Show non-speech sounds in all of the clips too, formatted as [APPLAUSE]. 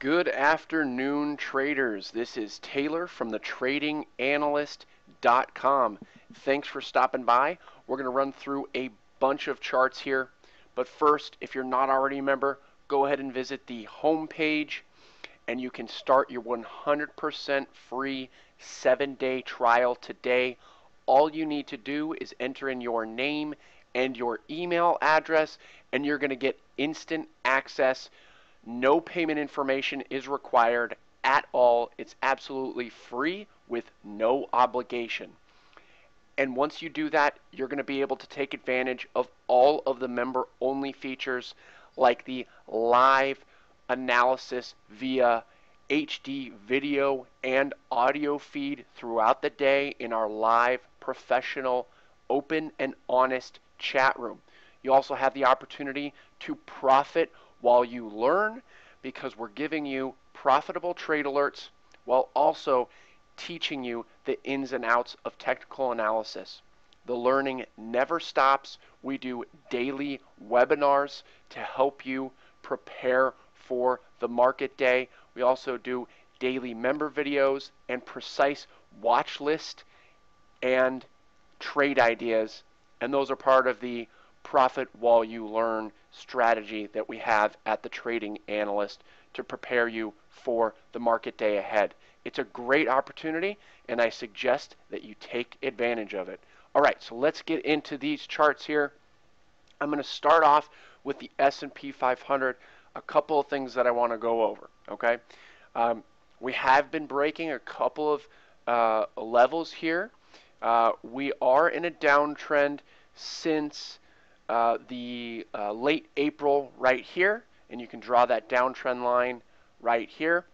Good afternoon, traders. This is Taylor from the tradinganalyst.com. Thanks for stopping by. We're going to run through a bunch of charts here. But first, if you're not already a member, go ahead and visit the home page and you can start your 100% free seven day trial today. All you need to do is enter in your name and your email address, and you're going to get instant access. No payment information is required at all. It's absolutely free with no obligation. And once you do that, you're going to be able to take advantage of all of the member only features like the live analysis via HD video and audio feed throughout the day in our live, professional, open, and honest chat room. You also have the opportunity to profit while you learn because we're giving you profitable trade alerts while also teaching you the ins and outs of technical analysis. The learning never stops. We do daily webinars to help you prepare for the market day. We also do daily member videos and precise watch list and trade ideas. And those are part of the profit while you learn strategy that we have at the Trading Analyst to prepare you for the market day ahead. It's a great opportunity, and I suggest that you take advantage of it. All right, so let's get into these charts here. I'm going to start off with the S&P 500 a couple of things that I want to go over. Okay, um, we have been breaking a couple of uh, levels here. Uh, we are in a downtrend since uh, the uh, late April right here, and you can draw that downtrend line right here.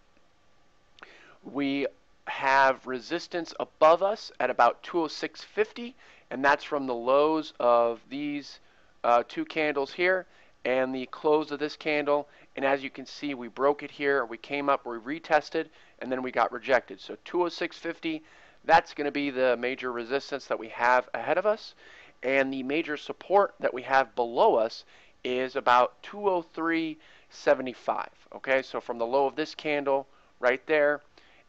We have resistance above us at about 206.50, and that's from the lows of these uh, two candles here and the close of this candle. And as you can see we broke it here we came up we retested and then we got rejected. So 206.50 that's going to be the major resistance that we have ahead of us and the major support that we have below us is about 203.75 okay so from the low of this candle right there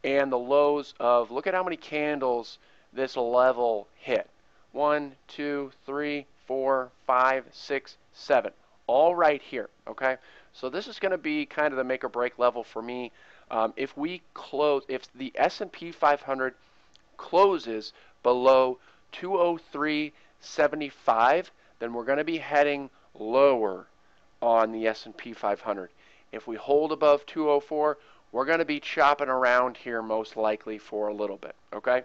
and the lows of look at how many candles this level hit one two three four five six seven all right here, okay? So this is going to be kind of the make or break level for me. Um, if we close, if the S&P 500 closes below 203.75, then we're going to be heading lower on the S&P 500. If we hold above 204, we're going to be chopping around here most likely for a little bit, okay?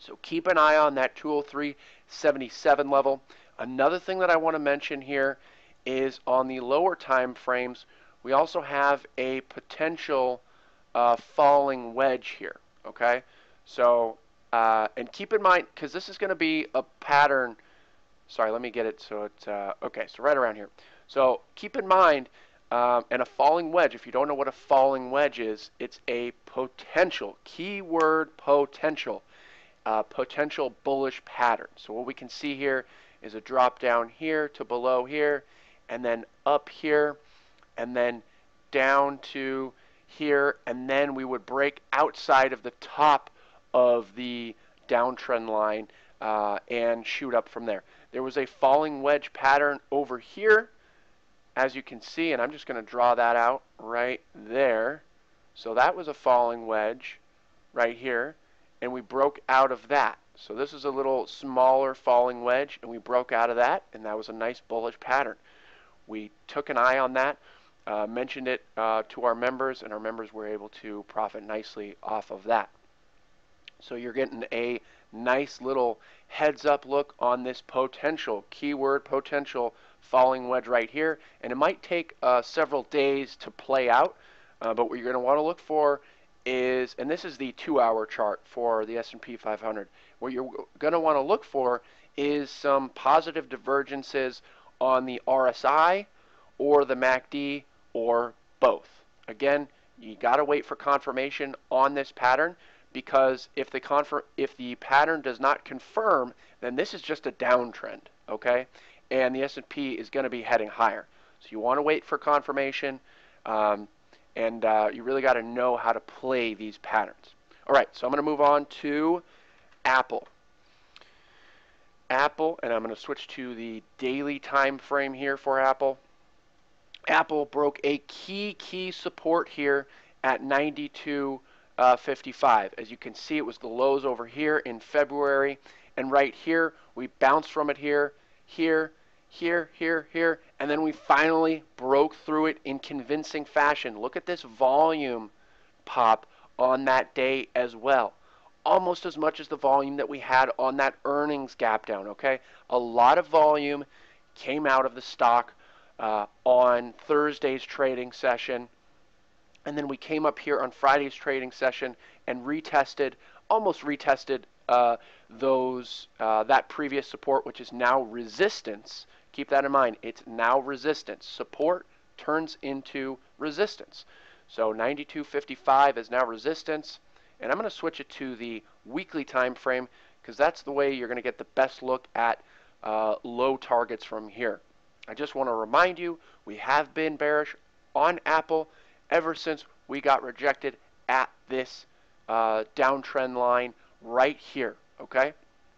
So keep an eye on that 203.77 level. Another thing that I want to mention here is on the lower time frames, we also have a potential uh, falling wedge here. Okay, so uh, and keep in mind because this is going to be a pattern. Sorry, let me get it so it's uh, okay. So right around here. So keep in mind, um, and a falling wedge. If you don't know what a falling wedge is, it's a potential keyword potential, uh, potential bullish pattern. So what we can see here is a drop down here to below here and then up here and then down to here and then we would break outside of the top of the downtrend line uh, and shoot up from there. There was a falling wedge pattern over here as you can see and I'm just going to draw that out right there. So that was a falling wedge right here and we broke out of that. So this is a little smaller falling wedge and we broke out of that and that was a nice bullish pattern. We took an eye on that, uh, mentioned it uh, to our members, and our members were able to profit nicely off of that. So you're getting a nice little heads up look on this potential, keyword potential falling wedge right here. And it might take uh, several days to play out, uh, but what you're going to want to look for is, and this is the two-hour chart for the S&P 500, what you're going to want to look for is some positive divergences on the RSI or the MACD or both. Again, you got to wait for confirmation on this pattern because if the confirm if the pattern does not confirm, then this is just a downtrend, okay? And the S&P is going to be heading higher. So you want to wait for confirmation, um, and uh, you really got to know how to play these patterns. All right, so I'm going to move on to Apple. Apple, and I'm going to switch to the daily time frame here for Apple. Apple broke a key key support here at 92.55. Uh, As you can see, it was the lows over here in February, and right here we bounced from it here, here, here, here, here, and then we finally broke through it in convincing fashion. Look at this volume pop on that day as well. Almost as much as the volume that we had on that earnings gap down, okay? A lot of volume came out of the stock uh, on Thursday's trading session. And then we came up here on Friday's trading session and retested, almost retested uh, those uh, that previous support, which is now resistance. Keep that in mind. It's now resistance. Support turns into resistance. So 92.55 is now resistance. And I'm going to switch it to the weekly time frame because that's the way you're going to get the best look at uh, low targets from here. I just want to remind you we have been bearish on Apple ever since we got rejected at this uh, downtrend line right here. Okay?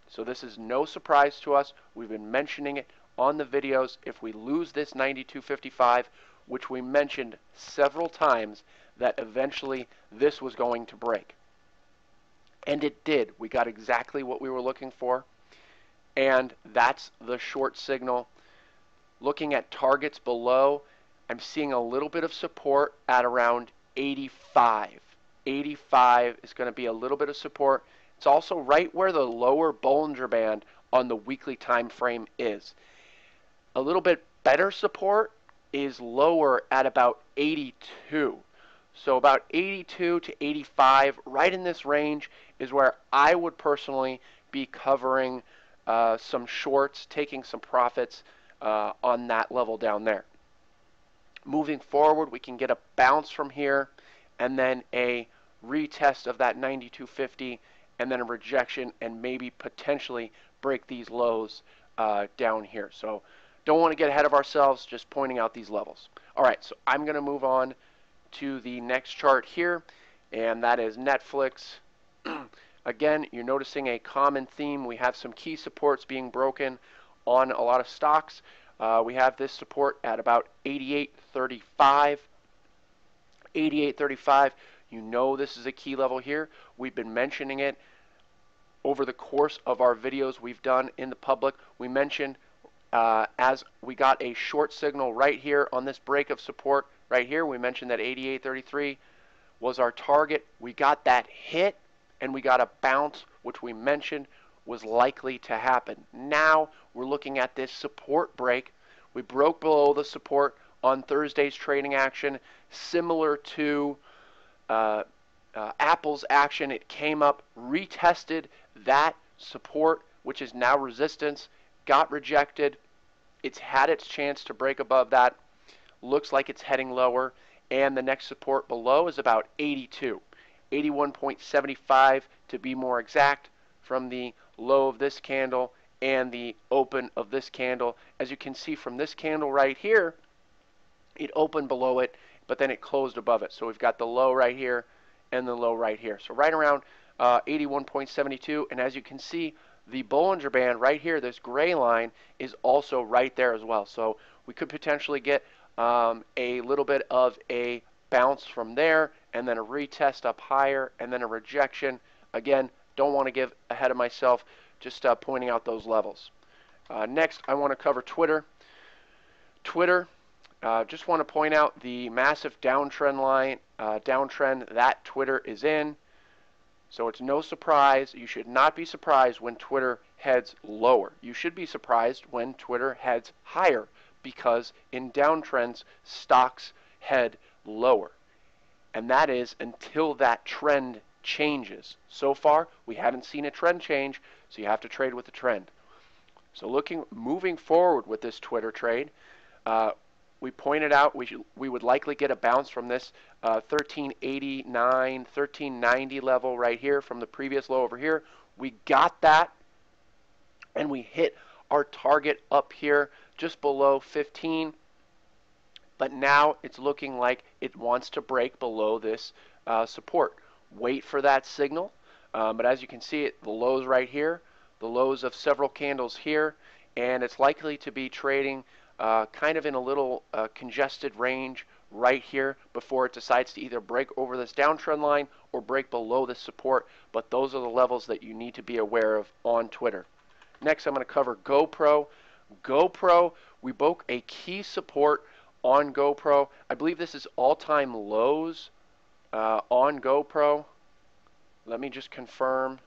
So this is no surprise to us. We've been mentioning it on the videos. If we lose this 92.55, which we mentioned several times, that eventually this was going to break. And it did. We got exactly what we were looking for. And that's the short signal Looking at targets below, I'm seeing a little bit of support at around 85. 85 is going to be a little bit of support. It's also right where the lower Bollinger Band on the weekly time frame is. A little bit better support is lower at about 82. So about 82 to 85, right in this range, is where I would personally be covering uh, some shorts, taking some profits uh, on that level down there. Moving forward, we can get a bounce from here and then a retest of that 9250 and then a rejection and maybe potentially break these lows uh, down here. So don't want to get ahead of ourselves, just pointing out these levels. All right, so I'm going to move on to the next chart here, and that is Netflix. [CLEARS THROAT] Again, you're noticing a common theme. We have some key supports being broken on a lot of stocks. Uh, we have this support at about 88.35. 88.35. You know this is a key level here. We've been mentioning it over the course of our videos we've done in the public. We mentioned uh, as we got a short signal right here on this break of support right here. We mentioned that 88.33 was our target. We got that hit and we got a bounce, which we mentioned was likely to happen. Now we're looking at this support break. We broke below the support on Thursday's trading action, similar to uh, uh, Apple's action. It came up, retested that support, which is now resistance, got rejected. It's had its chance to break above that. Looks like it's heading lower. And the next support below is about 82. 81.75 to be more exact from the low of this candle and the open of this candle. As you can see from this candle right here, it opened below it, but then it closed above it. So we've got the low right here and the low right here. So right around uh, 81.72, and as you can see, the Bollinger Band right here, this gray line, is also right there as well. So we could potentially get um, a little bit of a bounce from there, and then a retest up higher, and then a rejection. Again, don't want to get ahead of myself, just uh, pointing out those levels. Uh, next, I want to cover Twitter. Twitter, uh, just want to point out the massive downtrend line, uh, downtrend that Twitter is in. So it's no surprise. You should not be surprised when Twitter heads lower. You should be surprised when Twitter heads higher because in downtrends, stocks head lower. And that is until that trend changes. So far, we haven't seen a trend change, so you have to trade with the trend. So looking, moving forward with this Twitter trade, uh, we pointed out we, should, we would likely get a bounce from this uh, 1389, 1390 level right here from the previous low over here. We got that, and we hit our target up here just below 15. but now it's looking like it wants to break below this uh, support. Wait for that signal, um, but as you can see, it the lows right here, the lows of several candles here, and it's likely to be trading uh, kind of in a little uh, congested range right here before it decides to either break over this downtrend line or break below this support. But those are the levels that you need to be aware of on Twitter. Next, I'm going to cover GoPro. GoPro, we broke a key support on GoPro. I believe this is all-time lows uh, on GoPro. Let me just confirm.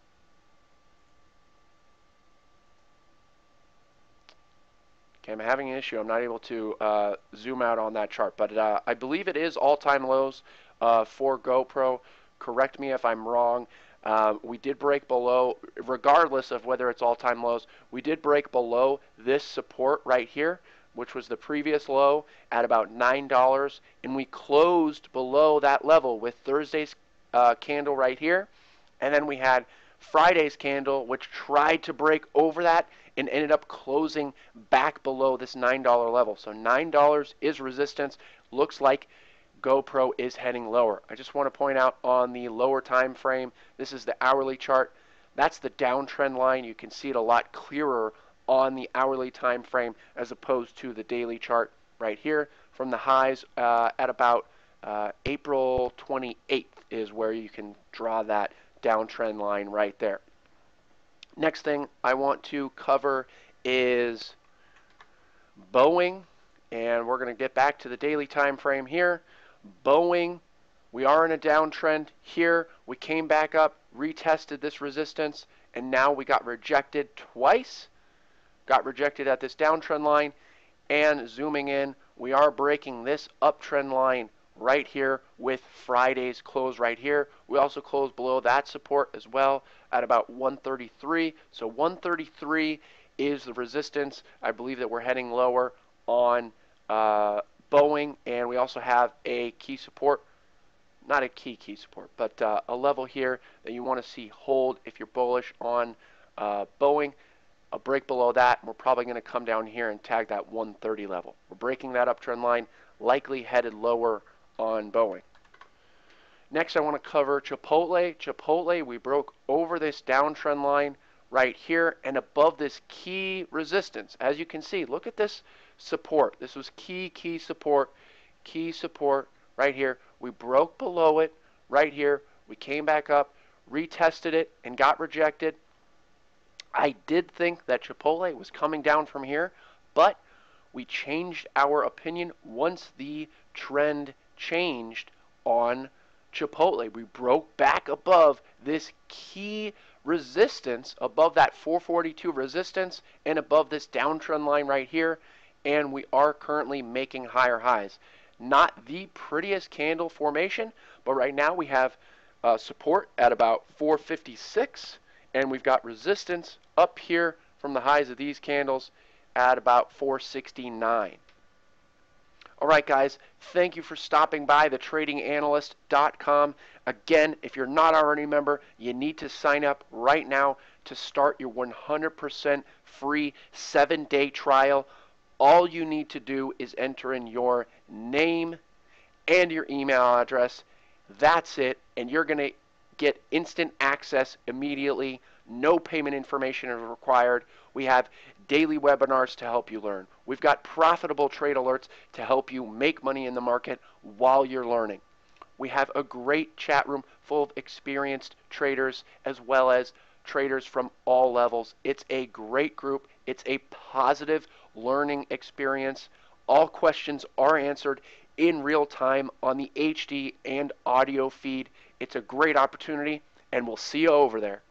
Okay, I'm having an issue. I'm not able to uh, zoom out on that chart, but uh, I believe it is all-time lows uh, for GoPro. Correct me if I'm wrong. Uh, we did break below, regardless of whether it's all-time lows, we did break below this support right here, which was the previous low at about $9, and we closed below that level with Thursday's uh, candle right here, and then we had Friday's candle, which tried to break over that and ended up closing back below this $9 level. So $9 is resistance. Looks like GoPro is heading lower. I just want to point out on the lower time frame, this is the hourly chart. That's the downtrend line. You can see it a lot clearer on the hourly time frame as opposed to the daily chart right here. From the highs uh, at about uh, April 28th is where you can draw that downtrend line right there. Next thing I want to cover is Boeing, and we're going to get back to the daily time frame here. Boeing, we are in a downtrend here. We came back up, retested this resistance, and now we got rejected twice. Got rejected at this downtrend line, and zooming in, we are breaking this uptrend line right here with Friday's close right here. We also closed below that support as well at about 133. So 133 is the resistance. I believe that we're heading lower on uh, Boeing, and we also have a key support, not a key key support, but uh, a level here that you want to see hold if you're bullish on uh, Boeing. A break below that, we're probably going to come down here and tag that 130 level. We're breaking that uptrend line, likely headed lower on Boeing. Next, I want to cover Chipotle. Chipotle, we broke over this downtrend line right here and above this key resistance. As you can see, look at this support. This was key, key support, key support right here. We broke below it right here. We came back up, retested it, and got rejected. I did think that Chipotle was coming down from here, but we changed our opinion once the trend changed on Chipotle. We broke back above this key resistance, above that 442 resistance, and above this downtrend line right here, and we are currently making higher highs. Not the prettiest candle formation, but right now we have uh, support at about 456, and we've got resistance up here from the highs of these candles at about 469. All right, guys, thank you for stopping by thetradinganalyst.com. Again, if you're not already a member, you need to sign up right now to start your 100% free seven day trial. All you need to do is enter in your name and your email address. That's it, and you're going to get instant access immediately. No payment information is required. We have daily webinars to help you learn. We've got profitable trade alerts to help you make money in the market while you're learning. We have a great chat room full of experienced traders as well as traders from all levels. It's a great group. It's a positive learning experience. All questions are answered in real time on the HD and audio feed. It's a great opportunity, and we'll see you over there.